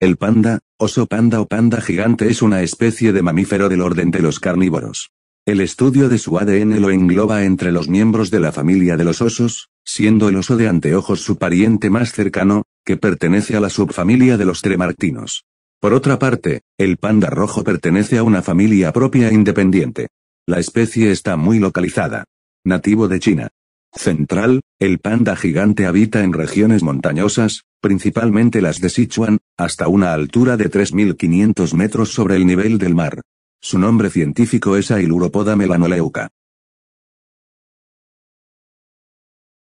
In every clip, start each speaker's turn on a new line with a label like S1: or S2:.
S1: El panda, oso panda o panda gigante es una especie de mamífero del orden de los carnívoros. El estudio de su ADN lo engloba entre los miembros de la familia de los osos, siendo el oso de anteojos su pariente más cercano, que pertenece a la subfamilia de los tremartinos. Por otra parte, el panda rojo pertenece a una familia propia e independiente. La especie está muy localizada. Nativo de China. Central, el panda gigante habita en regiones montañosas, principalmente las de Sichuan, hasta una altura de 3.500 metros sobre el nivel del mar. Su nombre científico es Ailuropoda melanoleuca.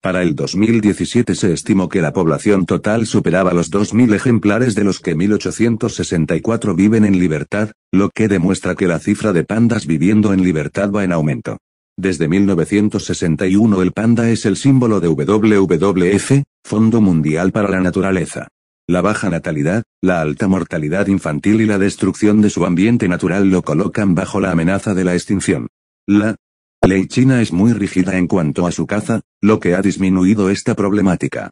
S1: Para el 2017 se estimó que la población total superaba los 2.000 ejemplares de los que 1.864 viven en libertad, lo que demuestra que la cifra de pandas viviendo en libertad va en aumento. Desde 1961 el panda es el símbolo de WWF, Fondo Mundial para la Naturaleza. La baja natalidad, la alta mortalidad infantil y la destrucción de su ambiente natural lo colocan bajo la amenaza de la extinción. La ley china es muy rígida en cuanto a su caza, lo que ha disminuido esta problemática.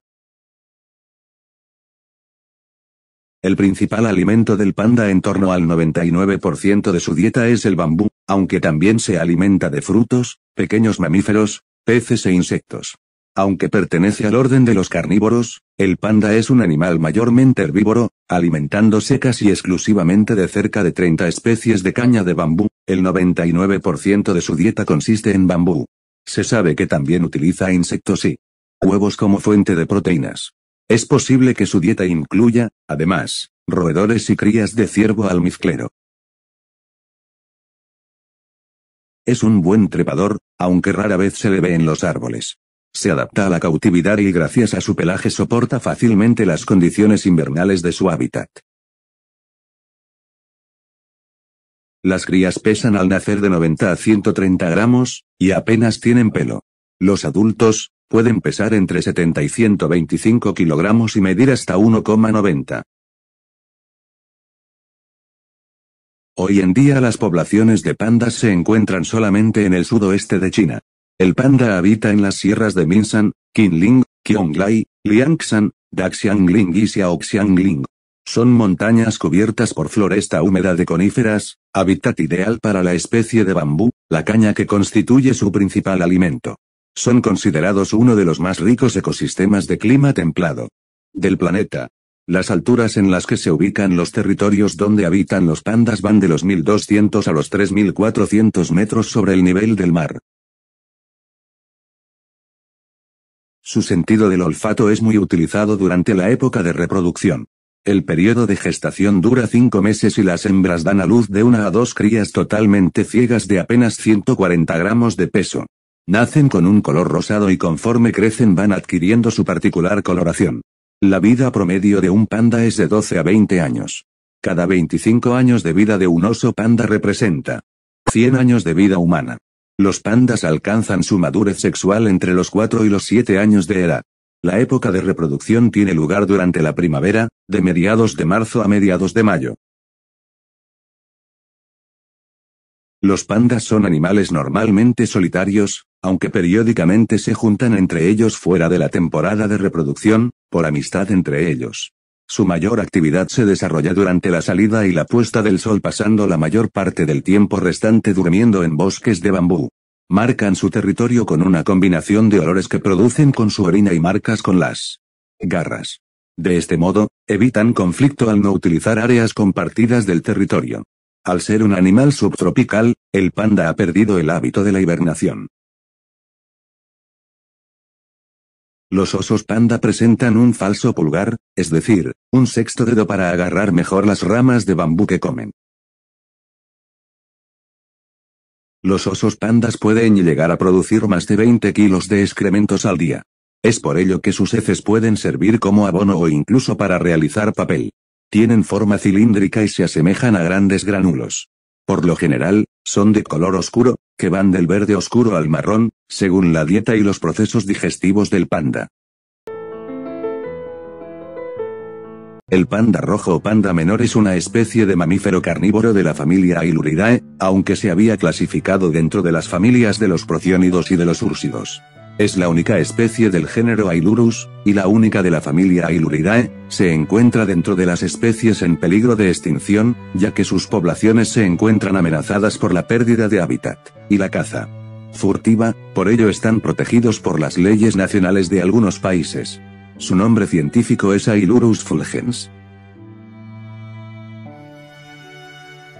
S1: El principal alimento del panda en torno al 99% de su dieta es el bambú, aunque también se alimenta de frutos, pequeños mamíferos, peces e insectos. Aunque pertenece al orden de los carnívoros, el panda es un animal mayormente herbívoro, alimentándose casi exclusivamente de cerca de 30 especies de caña de bambú, el 99% de su dieta consiste en bambú. Se sabe que también utiliza insectos y huevos como fuente de proteínas. Es posible que su dieta incluya, además, roedores y crías de ciervo almizclero. Es un buen trepador, aunque rara vez se le ve en los árboles. Se adapta a la cautividad y gracias a su pelaje soporta fácilmente las condiciones invernales de su hábitat. Las crías pesan al nacer de 90 a 130 gramos, y apenas tienen pelo. Los adultos, pueden pesar entre 70 y 125 kilogramos y medir hasta 1,90. Hoy en día las poblaciones de pandas se encuentran solamente en el sudoeste de China. El panda habita en las sierras de Minsan, Qinling, Qionglai, Liangshan, Daxiangling y Xiaoxiangling. Son montañas cubiertas por floresta húmeda de coníferas, hábitat ideal para la especie de bambú, la caña que constituye su principal alimento. Son considerados uno de los más ricos ecosistemas de clima templado del planeta. Las alturas en las que se ubican los territorios donde habitan los pandas van de los 1200 a los 3400 metros sobre el nivel del mar. Su sentido del olfato es muy utilizado durante la época de reproducción. El periodo de gestación dura cinco meses y las hembras dan a luz de una a dos crías totalmente ciegas de apenas 140 gramos de peso. Nacen con un color rosado y conforme crecen van adquiriendo su particular coloración. La vida promedio de un panda es de 12 a 20 años. Cada 25 años de vida de un oso panda representa 100 años de vida humana. Los pandas alcanzan su madurez sexual entre los 4 y los 7 años de edad. La época de reproducción tiene lugar durante la primavera, de mediados de marzo a mediados de mayo. Los pandas son animales normalmente solitarios, aunque periódicamente se juntan entre ellos fuera de la temporada de reproducción, por amistad entre ellos. Su mayor actividad se desarrolla durante la salida y la puesta del sol pasando la mayor parte del tiempo restante durmiendo en bosques de bambú. Marcan su territorio con una combinación de olores que producen con su orina y marcas con las garras. De este modo, evitan conflicto al no utilizar áreas compartidas del territorio. Al ser un animal subtropical, el panda ha perdido el hábito de la hibernación. Los osos panda presentan un falso pulgar, es decir, un sexto dedo para agarrar mejor las ramas de bambú que comen. Los osos pandas pueden llegar a producir más de 20 kilos de excrementos al día. Es por ello que sus heces pueden servir como abono o incluso para realizar papel. Tienen forma cilíndrica y se asemejan a grandes gránulos. Por lo general, son de color oscuro, que van del verde oscuro al marrón, según la dieta y los procesos digestivos del panda. El panda rojo o panda menor es una especie de mamífero carnívoro de la familia Ailuridae, aunque se había clasificado dentro de las familias de los prociónidos y de los úrsidos. Es la única especie del género Ailurus, y la única de la familia Ailuridae, se encuentra dentro de las especies en peligro de extinción, ya que sus poblaciones se encuentran amenazadas por la pérdida de hábitat, y la caza furtiva, por ello están protegidos por las leyes nacionales de algunos países. Su nombre científico es Ailurus fulgens.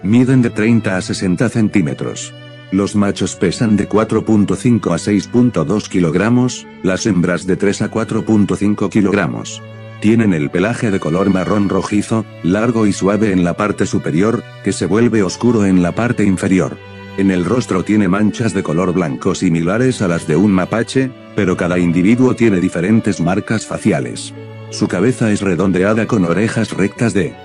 S1: Miden de 30 a 60 centímetros. Los machos pesan de 4.5 a 6.2 kilogramos, las hembras de 3 a 4.5 kilogramos. Tienen el pelaje de color marrón rojizo, largo y suave en la parte superior, que se vuelve oscuro en la parte inferior. En el rostro tiene manchas de color blanco similares a las de un mapache, pero cada individuo tiene diferentes marcas faciales. Su cabeza es redondeada con orejas rectas de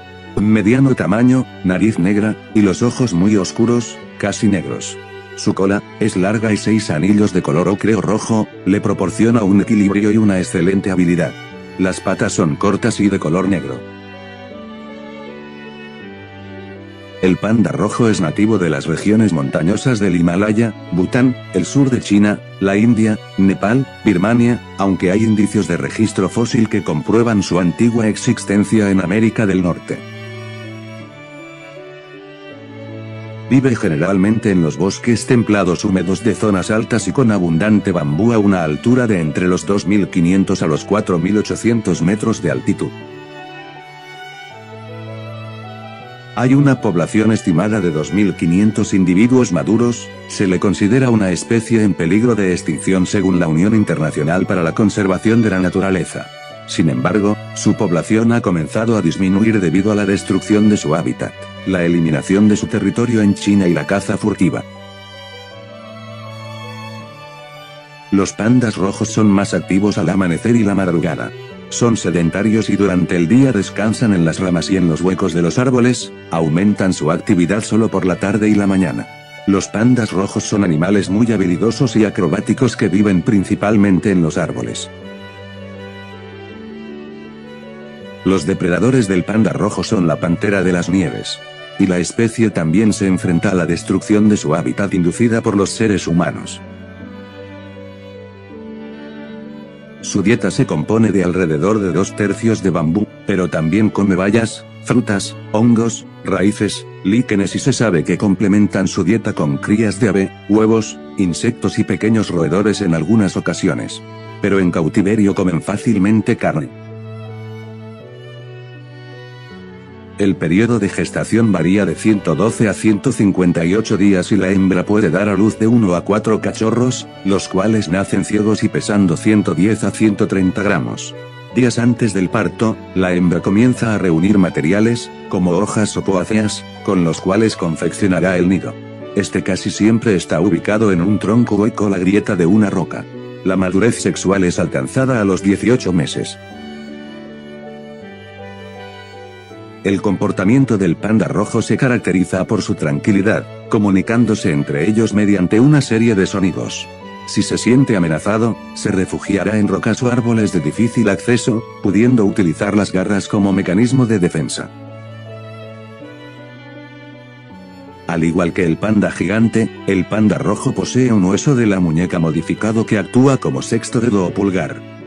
S1: mediano tamaño, nariz negra, y los ojos muy oscuros, casi negros. Su cola, es larga y seis anillos de color ocre o rojo, le proporciona un equilibrio y una excelente habilidad. Las patas son cortas y de color negro. El panda rojo es nativo de las regiones montañosas del Himalaya, Bután, el sur de China, la India, Nepal, Birmania, aunque hay indicios de registro fósil que comprueban su antigua existencia en América del Norte. Vive generalmente en los bosques templados húmedos de zonas altas y con abundante bambú a una altura de entre los 2.500 a los 4.800 metros de altitud. Hay una población estimada de 2.500 individuos maduros, se le considera una especie en peligro de extinción según la Unión Internacional para la Conservación de la Naturaleza. Sin embargo, su población ha comenzado a disminuir debido a la destrucción de su hábitat, la eliminación de su territorio en China y la caza furtiva. Los pandas rojos son más activos al amanecer y la madrugada. Son sedentarios y durante el día descansan en las ramas y en los huecos de los árboles, aumentan su actividad solo por la tarde y la mañana. Los pandas rojos son animales muy habilidosos y acrobáticos que viven principalmente en los árboles. Los depredadores del panda rojo son la pantera de las nieves. Y la especie también se enfrenta a la destrucción de su hábitat inducida por los seres humanos. Su dieta se compone de alrededor de dos tercios de bambú, pero también come bayas, frutas, hongos, raíces, líquenes y se sabe que complementan su dieta con crías de ave, huevos, insectos y pequeños roedores en algunas ocasiones. Pero en cautiverio comen fácilmente carne. El periodo de gestación varía de 112 a 158 días y la hembra puede dar a luz de 1 a 4 cachorros, los cuales nacen ciegos y pesando 110 a 130 gramos. Días antes del parto, la hembra comienza a reunir materiales, como hojas o poáceas, con los cuales confeccionará el nido. Este casi siempre está ubicado en un tronco hueco la grieta de una roca. La madurez sexual es alcanzada a los 18 meses. El comportamiento del panda rojo se caracteriza por su tranquilidad, comunicándose entre ellos mediante una serie de sonidos. Si se siente amenazado, se refugiará en rocas o árboles de difícil acceso, pudiendo utilizar las garras como mecanismo de defensa. Al igual que el panda gigante, el panda rojo posee un hueso de la muñeca modificado que actúa como sexto dedo o pulgar.